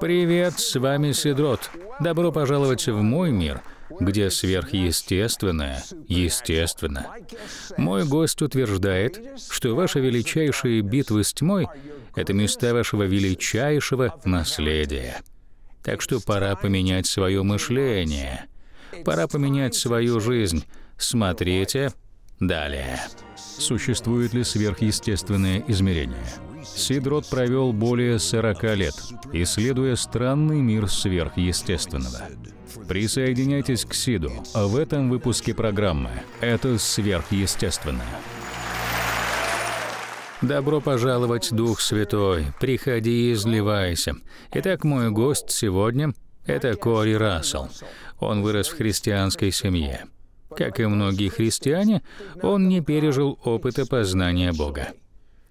Привет, с вами Сидрот. Добро пожаловать в мой мир, где сверхъестественное естественно. Мой гость утверждает, что ваши величайшие битвы с тьмой — это места вашего величайшего наследия. Так что пора поменять свое мышление. Пора поменять свою жизнь. Смотрите далее. Существует ли сверхъестественное измерение? Сидрот провел более 40 лет, исследуя странный мир сверхъестественного. Присоединяйтесь к Сиду в этом выпуске программы «Это сверхъестественное». Добро пожаловать, Дух Святой. Приходи и изливайся. Итак, мой гость сегодня — это Кори Рассел. Он вырос в христианской семье. Как и многие христиане, он не пережил опыта познания Бога.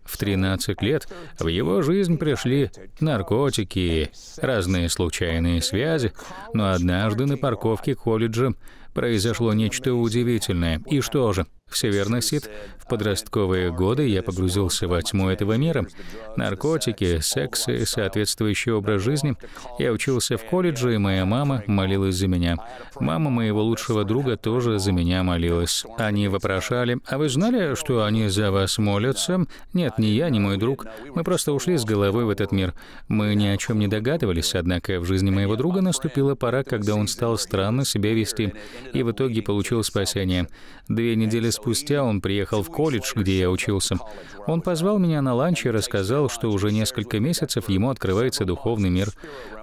В 13 лет в его жизнь пришли наркотики разные случайные связи, но однажды на парковке колледжа произошло нечто удивительное. И что же? Все верно, Сид. В подростковые годы я погрузился во тьму этого мира. Наркотики, секс и соответствующий образ жизни. Я учился в колледже, и моя мама молилась за меня. Мама моего лучшего друга тоже за меня молилась. Они вопрошали, «А вы знали, что они за вас молятся?» «Нет, ни я, ни мой друг. Мы просто ушли с головой в этот мир. Мы ни о чем не догадывались, однако в жизни моего друга наступила пора, когда он стал странно себя вести, и в итоге получил спасение. Две недели спустя он приехал в колледж, где я учился. Он позвал меня на ланч и рассказал, что уже несколько месяцев ему открывается духовный мир.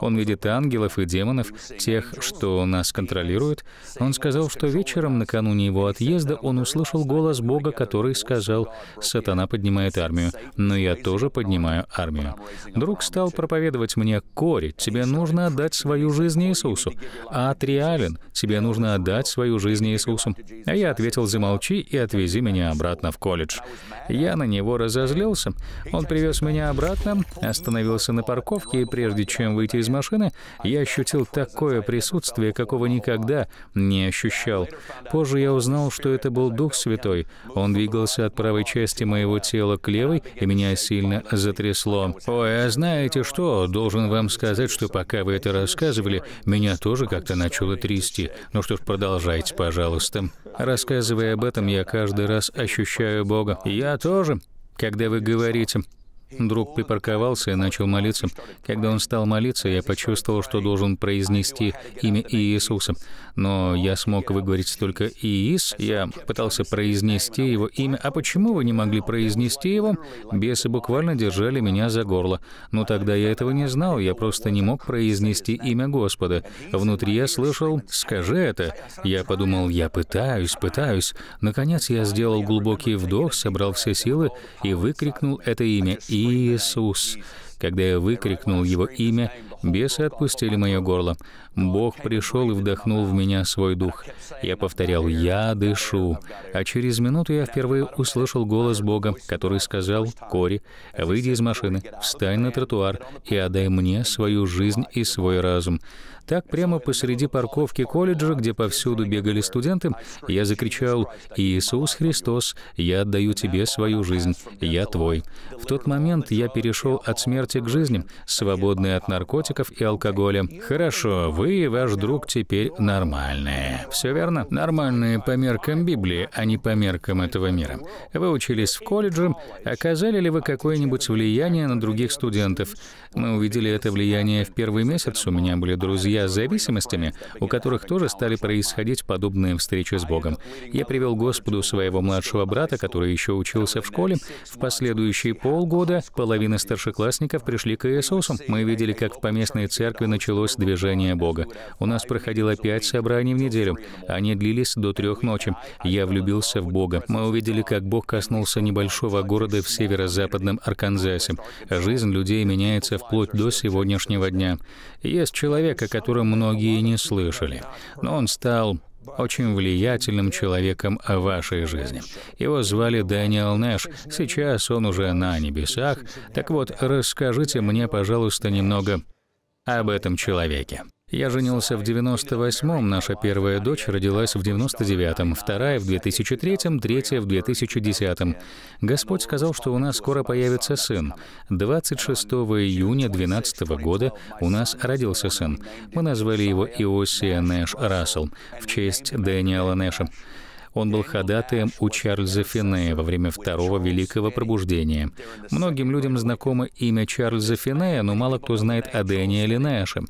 Он видит ангелов и демонов, тех, что нас контролируют. Он сказал, что вечером накануне его отъезда он услышал голос Бога, который сказал, «Сатана поднимает армию, но я тоже поднимаю армию». Друг стал проповедовать мне, «Кори, тебе нужно отдать свою жизнь Иисусу». А Триален, тебе нужно отдать свою жизнь Иисусу. А я ответил, замолчи и отвези меня обратно в колледж. Я на него разозлился. Он привез меня обратно, остановился на парковке, и прежде чем выйти из машины, я ощутил такое присутствие, какого никогда не ощущал. Позже я узнал, что это был Дух Святой. Он двигался от правой части моего тела к левой, и меня сильно затрясло. Ой, а знаете что? Должен вам сказать, что пока вы это рассказывали, меня тоже как-то начало трясти. Ну что ж, продолжайте, пожалуйста. Рассказывая об этом, я каждый раз ощущаю Бога. Я тоже, когда вы говорите, Друг припарковался и начал молиться. Когда он стал молиться, я почувствовал, что должен произнести имя Иисуса. Но я смог выговорить только Иис. Я пытался произнести его имя. А почему вы не могли произнести его? Бесы буквально держали меня за горло. Но тогда я этого не знал. Я просто не мог произнести имя Господа. Внутри я слышал «Скажи это». Я подумал «Я пытаюсь, пытаюсь». Наконец я сделал глубокий вдох, собрал все силы и выкрикнул это имя Иисус. Когда я выкрикнул его имя, бесы отпустили мое горло. Бог пришел и вдохнул в меня свой дух. Я повторял «Я дышу». А через минуту я впервые услышал голос Бога, который сказал «Кори, выйди из машины, встань на тротуар и отдай мне свою жизнь и свой разум». Так, прямо посреди парковки колледжа, где повсюду бегали студенты, я закричал «Иисус Христос, я отдаю тебе свою жизнь, я твой». В тот момент я перешел от смерти к жизни, свободный от наркотиков и алкоголя. Хорошо, вы и ваш друг теперь нормальные. Все верно? Нормальные по меркам Библии, а не по меркам этого мира. Вы учились в колледже. Оказали ли вы какое-нибудь влияние на других студентов? Мы увидели это влияние в первый месяц. У меня были друзья с зависимостями, у которых тоже стали происходить подобные встречи с Богом. Я привел Господу своего младшего брата, который еще учился в школе. В последующие полгода половина старшеклассников пришли к Иисусу. Мы видели, как в поместной церкви началось движение Бога. У нас проходило пять собраний в неделю. Они длились до трех ночи. Я влюбился в Бога. Мы увидели, как Бог коснулся небольшого города в северо-западном Арканзасе. Жизнь людей меняется вплоть до сегодняшнего дня. Есть человек, о котором многие не слышали. Но он стал очень влиятельным человеком в вашей жизни. Его звали Дэниел Нэш. Сейчас он уже на небесах. Так вот, расскажите мне, пожалуйста, немного об этом человеке. Я женился в 98-м, наша первая дочь родилась в 99-м, вторая в 2003-м, третья в 2010-м. Господь сказал, что у нас скоро появится сын. 26 июня 2012 года у нас родился сын. Мы назвали его Иосия Нэш Рассел в честь Дэниела Нэша. Он был ходатаем у Чарльза Финея во время Второго Великого Пробуждения. Многим людям знакомо имя Чарльза Финея, но мало кто знает о Дэниеле Нэше.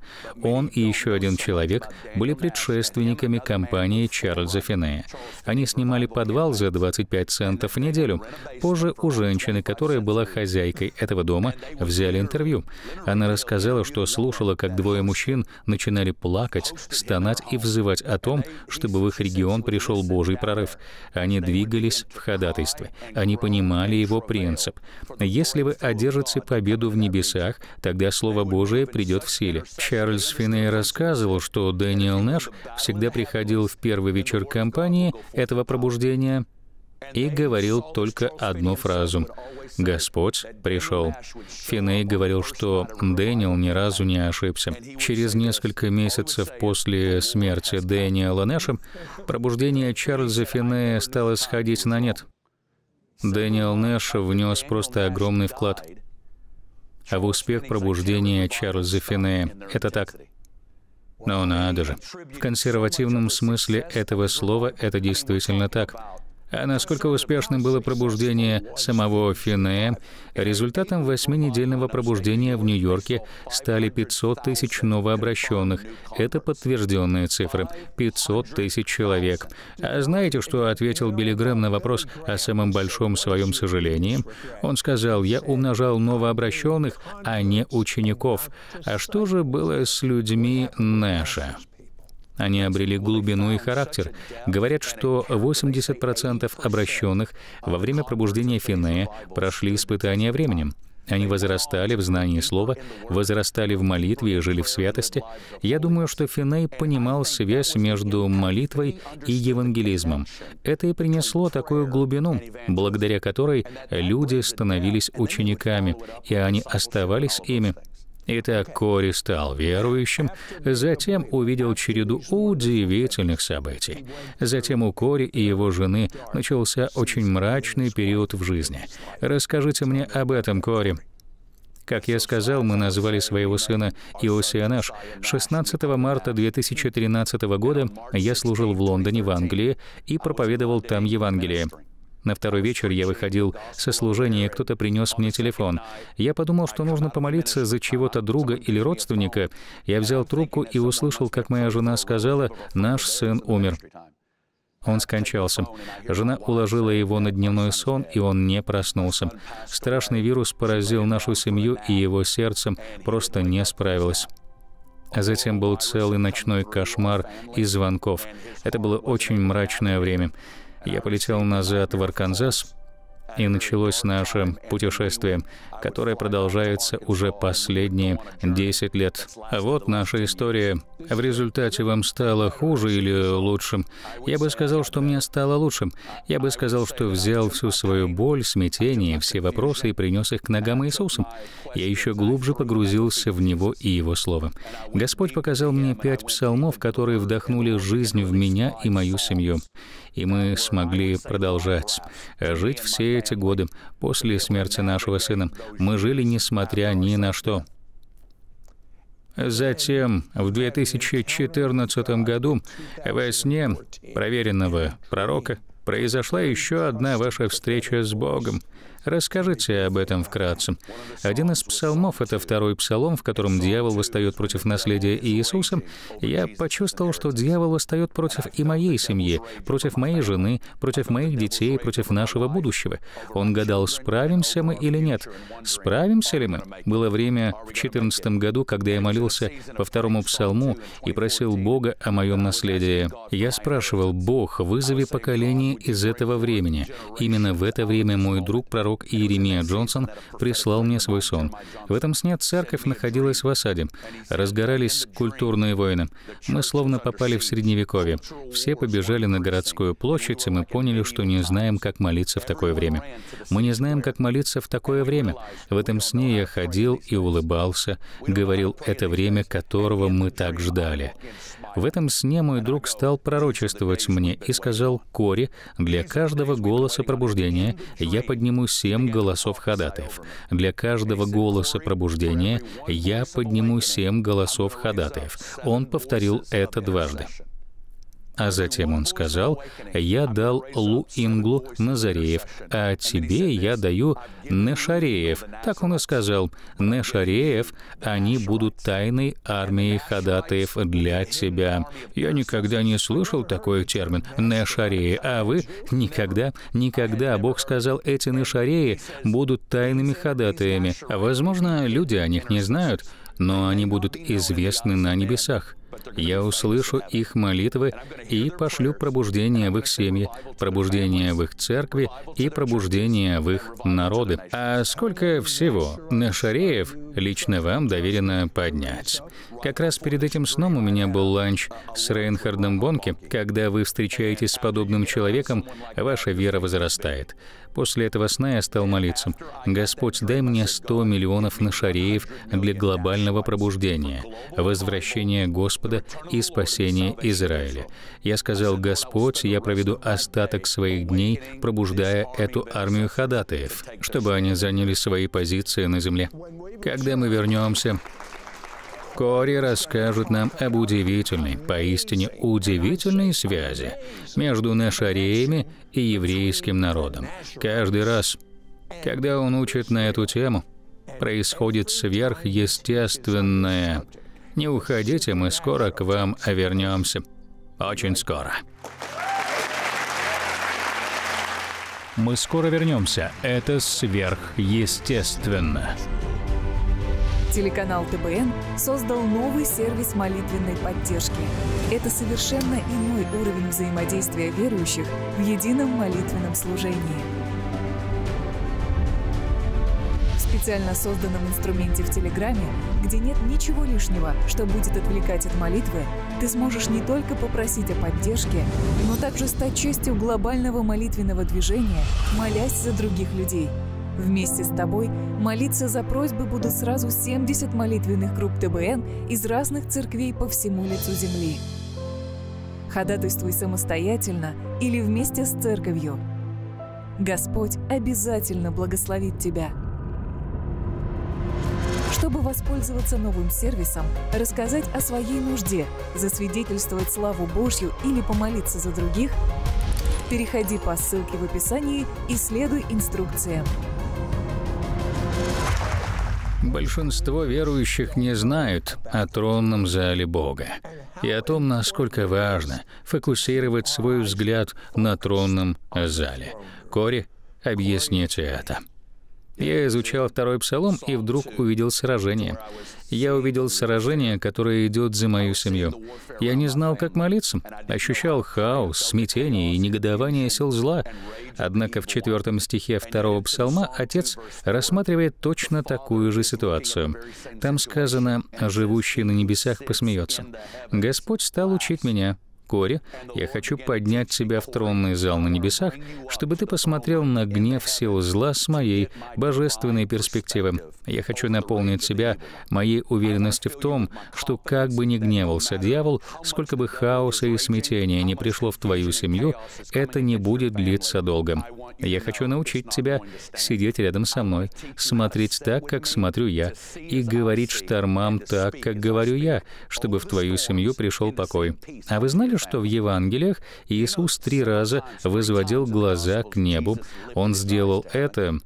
Он и еще один человек были предшественниками компании Чарльза Финея. Они снимали подвал за 25 центов в неделю. Позже у женщины, которая была хозяйкой этого дома, взяли интервью. Она рассказала, что слушала, как двое мужчин начинали плакать, стонать и взывать о том, чтобы в их регион пришел Божий пророк прорыв. Они двигались в ходатайстве. Они понимали его принцип. Если вы одержите победу в небесах, тогда Слово Божие придет в силе. Чарльз Финней рассказывал, что Дэниел Нэш всегда приходил в первый вечер кампании этого пробуждения и говорил только одну фразу «Господь пришел». Финей говорил, что Дэниел ни разу не ошибся. Через несколько месяцев после смерти Дэниела Нэша пробуждение Чарльза Финея стало сходить на нет. Дэниел Нэш внес просто огромный вклад в успех пробуждения Чарльза Финея. Это так. Но надо же. В консервативном смысле этого слова это действительно так. А насколько успешным было пробуждение самого Финея, результатом восьминедельного пробуждения в Нью-Йорке стали 500 тысяч новообращенных. Это подтвержденные цифры. 500 тысяч человек. А знаете, что ответил Билли Грэм на вопрос о самом большом своем сожалении? Он сказал, я умножал новообращенных, а не учеников. А что же было с людьми Нэша? Они обрели глубину и характер. Говорят, что 80% обращенных во время пробуждения Финея прошли испытания временем. Они возрастали в знании слова, возрастали в молитве и жили в святости. Я думаю, что Финей понимал связь между молитвой и евангелизмом. Это и принесло такую глубину, благодаря которой люди становились учениками, и они оставались ими. Итак, Кори стал верующим, затем увидел череду удивительных событий. Затем у Кори и его жены начался очень мрачный период в жизни. Расскажите мне об этом, Кори. Как я сказал, мы назвали своего сына Иосианаш. 16 марта 2013 года я служил в Лондоне, в Англии, и проповедовал там Евангелие. На второй вечер я выходил со служения, кто-то принес мне телефон. Я подумал, что нужно помолиться за чего-то друга или родственника. Я взял трубку и услышал, как моя жена сказала, «Наш сын умер». Он скончался. Жена уложила его на дневной сон, и он не проснулся. Страшный вирус поразил нашу семью, и его сердцем просто не справилось. А затем был целый ночной кошмар из звонков. Это было очень мрачное время. Я полетел назад в Арканзас, и началось наше путешествие, которое продолжается уже последние 10 лет. А вот наша история. В результате вам стало хуже или лучше? Я бы сказал, что мне стало лучше. Я бы сказал, что взял всю свою боль, смятение, все вопросы и принес их к ногам Иисуса. Я еще глубже погрузился в Него и Его Слово. Господь показал мне пять псалмов, которые вдохнули жизнь в меня и мою семью и мы смогли продолжать жить все эти годы после смерти нашего сына. Мы жили несмотря ни на что. Затем, в 2014 году, во сне проверенного пророка, произошла еще одна ваша встреча с Богом — Расскажите об этом вкратце. Один из псалмов — это второй псалом, в котором дьявол восстает против наследия Иисуса. Я почувствовал, что дьявол восстает против и моей семьи, против моей жены, против моих детей, против нашего будущего. Он гадал, справимся мы или нет. Справимся ли мы? Было время в 14 году, когда я молился по второму псалму и просил Бога о моем наследии. Я спрашивал, Бог, вызови поколение из этого времени. Именно в это время мой друг, пророк пророк Иеремия Джонсон прислал мне свой сон. В этом сне церковь находилась в осаде. Разгорались культурные войны. Мы словно попали в Средневековье. Все побежали на городскую площадь, и мы поняли, что не знаем, как молиться в такое время. Мы не знаем, как молиться в такое время. В этом сне я ходил и улыбался, говорил «это время, которого мы так ждали». В этом сне мой друг стал пророчествовать мне и сказал Кори, для каждого голоса пробуждения я подниму семь голосов ходатаев. Для каждого голоса пробуждения я подниму семь голосов ходатаев. Он повторил это дважды. А затем он сказал, «Я дал Лу-Инглу Назареев, а тебе я даю Нешареев». Так он и сказал, «Нешареев, они будут тайной армией ходатаев для тебя». Я никогда не слышал такой термин «Нешареи», а вы никогда, никогда, Бог сказал, эти Нешареи будут тайными ходатаями. Возможно, люди о них не знают, но они будут известны на небесах. Я услышу их молитвы и пошлю пробуждение в их семьи, пробуждение в их церкви и пробуждение в их народы. А сколько всего Нашареев лично вам доверено поднять? Как раз перед этим сном у меня был ланч с Рейнхардом Бонке. Когда вы встречаетесь с подобным человеком, ваша вера возрастает. После этого сна я стал молиться. «Господь, дай мне 100 миллионов нашареев для глобального пробуждения, возвращения Господа и спасения Израиля». Я сказал, «Господь, я проведу остаток своих дней, пробуждая эту армию ходатаев, чтобы они заняли свои позиции на земле. Когда мы вернемся, Кори расскажут нам об удивительной, поистине удивительной связи между нашареями и еврейским народом. Каждый раз, когда он учит на эту тему, происходит сверхъестественное. Не уходите, мы скоро к вам вернемся. Очень скоро. Мы скоро вернемся. Это сверхъестественно. Телеканал ТБН создал новый сервис молитвенной поддержки. Это совершенно иной уровень взаимодействия верующих в едином молитвенном служении. В специально созданном инструменте в Телеграме, где нет ничего лишнего, что будет отвлекать от молитвы, ты сможешь не только попросить о поддержке, но также стать частью глобального молитвенного движения, молясь за других людей – Вместе с тобой молиться за просьбы будут сразу 70 молитвенных групп ТБН из разных церквей по всему лицу земли. Ходатайствуй самостоятельно или вместе с церковью. Господь обязательно благословит тебя. Чтобы воспользоваться новым сервисом, рассказать о своей нужде, засвидетельствовать славу Божью или помолиться за других, переходи по ссылке в описании и следуй инструкциям. Большинство верующих не знают о тронном зале Бога и о том, насколько важно фокусировать свой взгляд на тронном зале. Кори, объясните это. Я изучал второй псалом и вдруг увидел сражение. Я увидел сражение, которое идет за мою семью. Я не знал, как молиться, ощущал хаос, смятение и негодование сил зла. Однако в четвертом стихе второго псалма отец рассматривает точно такую же ситуацию. Там сказано «живущий на небесах посмеется». Господь стал учить меня, Кори, я хочу поднять тебя в тронный зал на небесах, чтобы ты посмотрел на гнев сил зла с моей божественной перспективы. Я хочу наполнить себя моей уверенностью в том, что как бы ни гневался дьявол, сколько бы хаоса и смятения не пришло в твою семью, это не будет длиться долго. Я хочу научить тебя сидеть рядом со мной, смотреть так, как смотрю я, и говорить штормам так, как говорю я, чтобы в твою семью пришел покой. А вы знали, что в Евангелиях Иисус три раза возводил глаза к небу. Он сделал это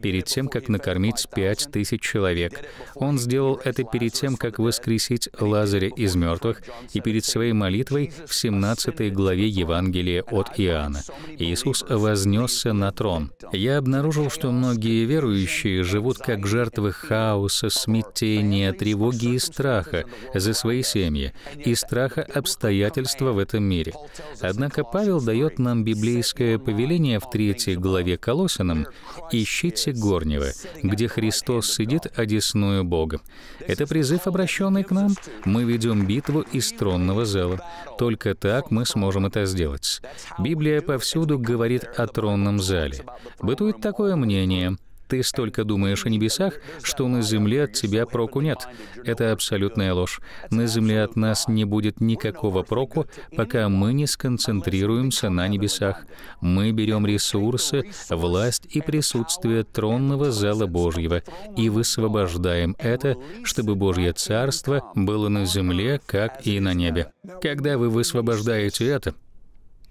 перед тем, как накормить пять тысяч человек. Он сделал это перед тем, как воскресить Лазаря из мертвых, и перед своей молитвой в 17 главе Евангелия от Иоанна. Иисус вознесся на трон. Я обнаружил, что многие верующие живут как жертвы хаоса, смятения, тревоги и страха за свои семьи, и страха обстоятельства в этом мире. Однако Павел дает нам библейское повеление в третьей главе Колосинам «Ищите горнего, где Христос сидит одесную Бога». Это призыв, обращенный к нам. Мы ведем битву из тронного зала. Только так мы сможем это сделать. Библия повсюду говорит о тронном зале. Бытует такое мнение — ты столько думаешь о небесах, что на земле от тебя проку нет. Это абсолютная ложь. На земле от нас не будет никакого проку, пока мы не сконцентрируемся на небесах. Мы берем ресурсы, власть и присутствие тронного зала Божьего и высвобождаем это, чтобы Божье Царство было на земле, как и на небе. Когда вы высвобождаете это,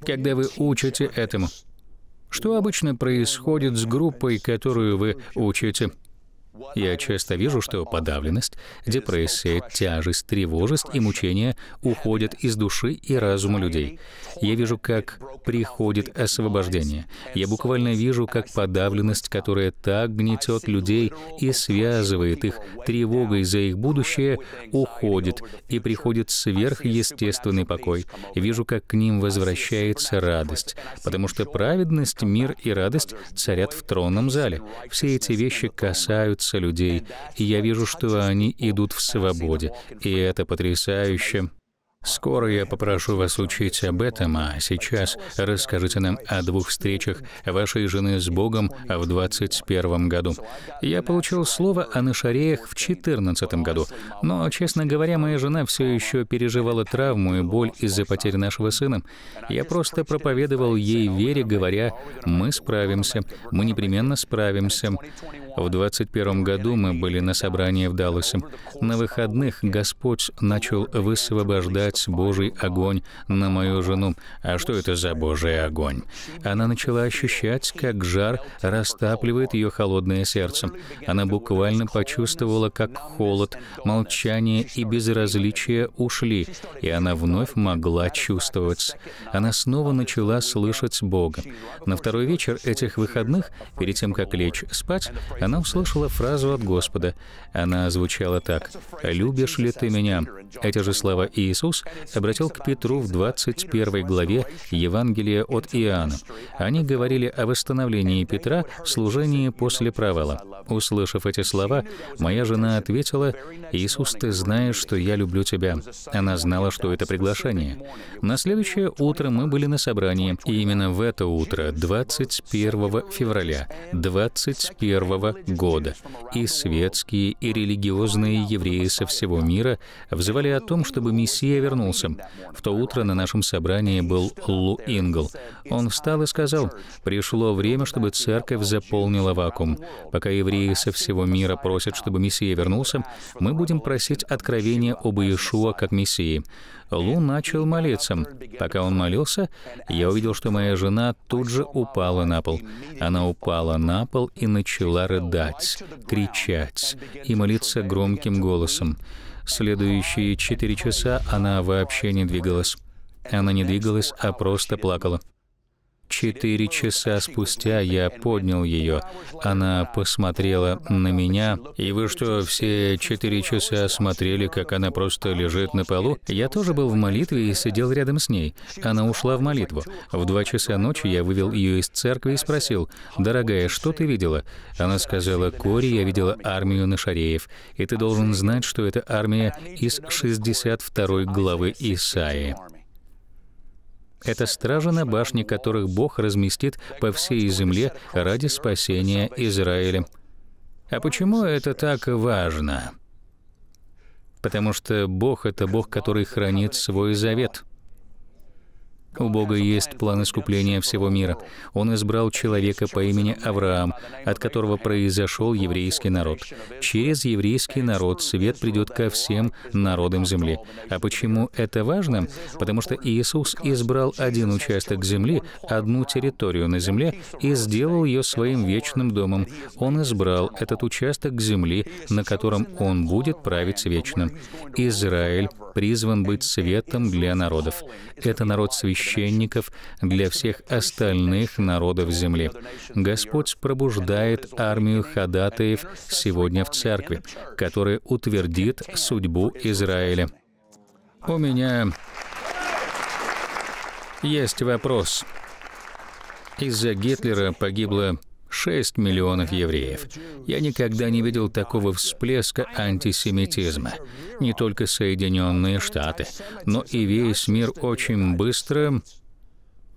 когда вы учите этому, что обычно происходит с группой, которую вы учите? Я часто вижу, что подавленность, депрессия, тяжесть, тревожность и мучения уходят из души и разума людей. Я вижу, как приходит освобождение. Я буквально вижу, как подавленность, которая так гнетет людей и связывает их тревогой за их будущее, уходит, и приходит сверхъестественный покой. Вижу, как к ним возвращается радость, потому что праведность, мир и радость царят в тронном зале. Все эти вещи касаются людей, и я вижу, что они идут в свободе, и это потрясающе. Скоро я попрошу вас учить об этом, а сейчас расскажите нам о двух встречах вашей жены с Богом в 21 году. Я получил слово о нашареях в 14 году, но, честно говоря, моя жена все еще переживала травму и боль из-за потери нашего сына. Я просто проповедовал ей вере, говоря, мы справимся, мы непременно справимся. В 21 году мы были на собрании в Далласе. На выходных Господь начал высвобождать Божий огонь на мою жену. А что это за Божий огонь? Она начала ощущать, как жар растапливает ее холодное сердце. Она буквально почувствовала, как холод, молчание и безразличие ушли, и она вновь могла чувствовать. Она снова начала слышать Бога. На второй вечер этих выходных, перед тем, как лечь спать, она услышала фразу от Господа. Она звучала так «Любишь ли ты меня?» Эти же слова Иисус обратил к Петру в 21 главе Евангелия от Иоанна. Они говорили о восстановлении Петра в служении после провала. Услышав эти слова, моя жена ответила, «Иисус, ты знаешь, что я люблю тебя». Она знала, что это приглашение. На следующее утро мы были на собрании, и именно в это утро, 21 февраля 21 года, и светские, и религиозные евреи со всего мира взывали о том, чтобы Мессия вернулся. В то утро на нашем собрании был Лу Ингл. Он встал и сказал, «Пришло время, чтобы церковь заполнила вакуум. Пока евреи со всего мира просят, чтобы Мессия вернулся, мы будем просить откровения об Иешуа как Мессии». Лу начал молиться. Пока он молился, я увидел, что моя жена тут же упала на пол. Она упала на пол и начала рыдать, кричать и молиться громким голосом. Следующие четыре часа она вообще не двигалась. Она не двигалась, а просто плакала. Четыре часа спустя я поднял ее. Она посмотрела на меня. И вы что, все четыре часа смотрели, как она просто лежит на полу? Я тоже был в молитве и сидел рядом с ней. Она ушла в молитву. В два часа ночи я вывел ее из церкви и спросил, «Дорогая, что ты видела?» Она сказала, «Кори, я видела армию Нашареев. И ты должен знать, что это армия из 62 главы Исаии». Это стражи на башне, которых Бог разместит по всей земле ради спасения Израиля. А почему это так важно? Потому что Бог — это Бог, который хранит свой завет. У Бога есть план искупления всего мира. Он избрал человека по имени Авраам, от которого произошел еврейский народ. Через еврейский народ свет придет ко всем народам земли. А почему это важно? Потому что Иисус избрал один участок земли, одну территорию на земле и сделал ее своим вечным домом. Он избрал этот участок земли, на котором он будет править вечно. Израиль призван быть светом для народов. Это народ священников для всех остальных народов земли. Господь пробуждает армию ходатаев сегодня в церкви, которая утвердит судьбу Израиля. У меня есть вопрос. Из-за Гитлера погибло 6 миллионов евреев. Я никогда не видел такого всплеска антисемитизма. Не только Соединенные Штаты, но и весь мир очень быстро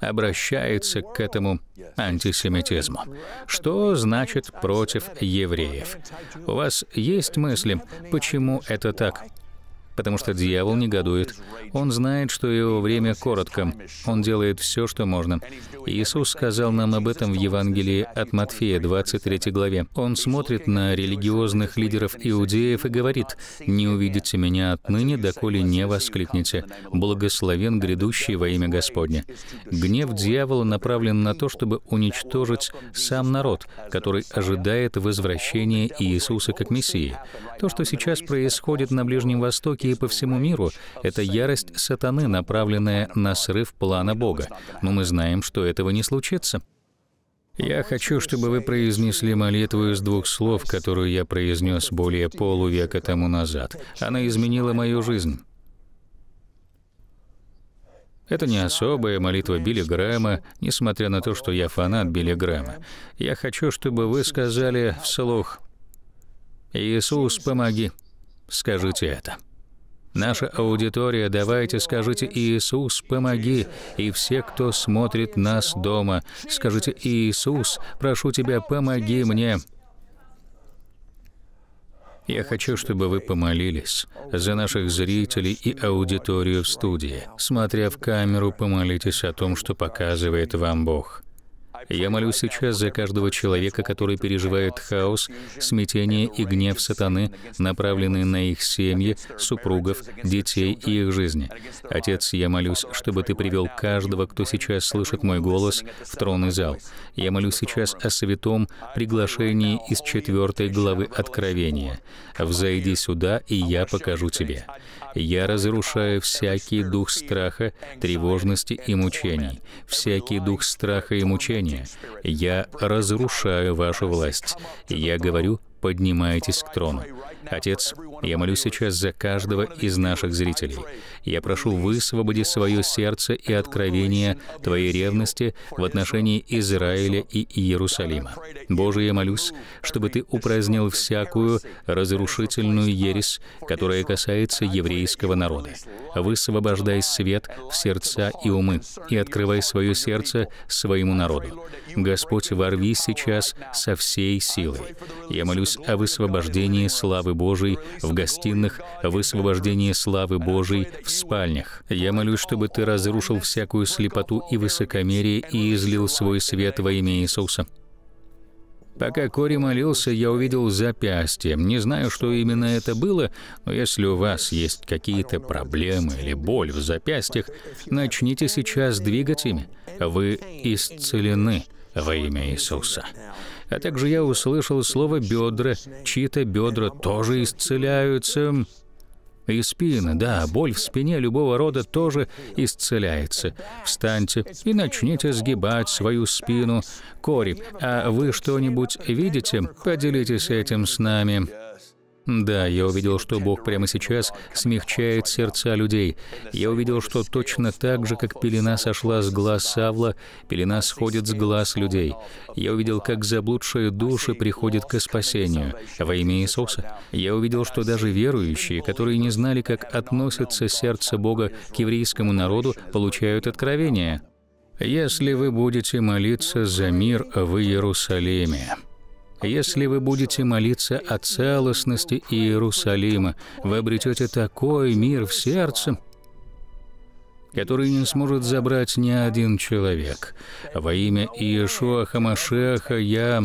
обращается к этому антисемитизму. Что значит против евреев? У вас есть мысли, почему это так? Потому что дьявол негодует. Он знает, что его время коротко. Он делает все, что можно. Иисус сказал нам об этом в Евангелии от Матфея, 23 главе. Он смотрит на религиозных лидеров иудеев и говорит, «Не увидите меня отныне, доколе не воскликнете. Благословен грядущий во имя Господне». Гнев дьявола направлен на то, чтобы уничтожить сам народ, который ожидает возвращения Иисуса как Мессии. То, что сейчас происходит на Ближнем Востоке, и по всему миру — это ярость сатаны, направленная на срыв плана Бога. Но мы знаем, что этого не случится. Я хочу, чтобы вы произнесли молитву из двух слов, которую я произнес более полувека тому назад. Она изменила мою жизнь. Это не особая молитва Билли Грэма, несмотря на то, что я фанат Билли Грэма. Я хочу, чтобы вы сказали вслух «Иисус, помоги». Скажите это. Наша аудитория, давайте скажите «Иисус, помоги!» И все, кто смотрит нас дома, скажите «Иисус, прошу Тебя, помоги мне!» Я хочу, чтобы вы помолились за наших зрителей и аудиторию в студии. Смотря в камеру, помолитесь о том, что показывает вам Бог. Я молюсь сейчас за каждого человека, который переживает хаос, смятение и гнев сатаны, направленные на их семьи, супругов, детей и их жизни. Отец, я молюсь, чтобы Ты привел каждого, кто сейчас слышит мой голос, в тронный зал. Я молюсь сейчас о святом приглашении из четвертой главы Откровения. «Взойди сюда, и я покажу тебе». Я разрушаю всякий дух страха, тревожности и мучений, всякий дух страха и мучения. Я разрушаю вашу власть. Я говорю, поднимайтесь к трону. Отец, я молюсь сейчас за каждого из наших зрителей. Я прошу, высвободи свое сердце и откровение Твоей ревности в отношении Израиля и Иерусалима. Боже, я молюсь, чтобы Ты упразднил всякую разрушительную ересь, которая касается еврейского народа. Высвобождай свет в сердца и умы и открывай свое сердце своему народу. Господь, ворвись сейчас со всей силой. Я молюсь о высвобождении славы Божией в гостиных, высвобождении славы Божией в спальнях. Я молюсь, чтобы Ты разрушил всякую слепоту и высокомерие и излил свой свет во имя Иисуса. Пока Кори молился, я увидел запястье. Не знаю, что именно это было, но если у вас есть какие-то проблемы или боль в запястьях, начните сейчас двигать ими. Вы исцелены во имя Иисуса. А также я услышал слово «бедра». Чьи-то бедра тоже исцеляются. И спина, да, боль в спине любого рода тоже исцеляется. Встаньте и начните сгибать свою спину. Кори, а вы что-нибудь видите? Поделитесь этим с нами. Да, я увидел, что Бог прямо сейчас смягчает сердца людей. Я увидел, что точно так же, как пелена сошла с глаз Савла, пелена сходит с глаз людей. Я увидел, как заблудшие души приходят к спасению во имя Иисуса. Я увидел, что даже верующие, которые не знали, как относится сердце Бога к еврейскому народу, получают откровение. Если вы будете молиться за мир в Иерусалиме, если вы будете молиться о целостности Иерусалима, вы обретете такой мир в сердце. который не сможет забрать ни один человек. Во имя Иешуа Хамашеха я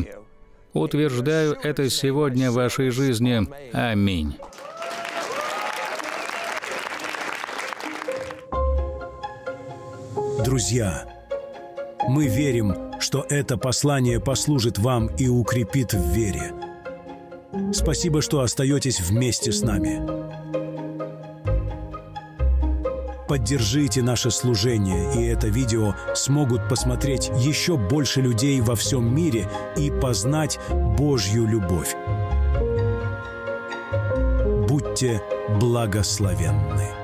утверждаю это сегодня в вашей жизни. Аминь. Друзья, мы верим, что это послание послужит вам и укрепит в вере. Спасибо, что остаетесь вместе с нами. Поддержите наше служение, и это видео смогут посмотреть еще больше людей во всем мире и познать Божью любовь. Будьте благословенны.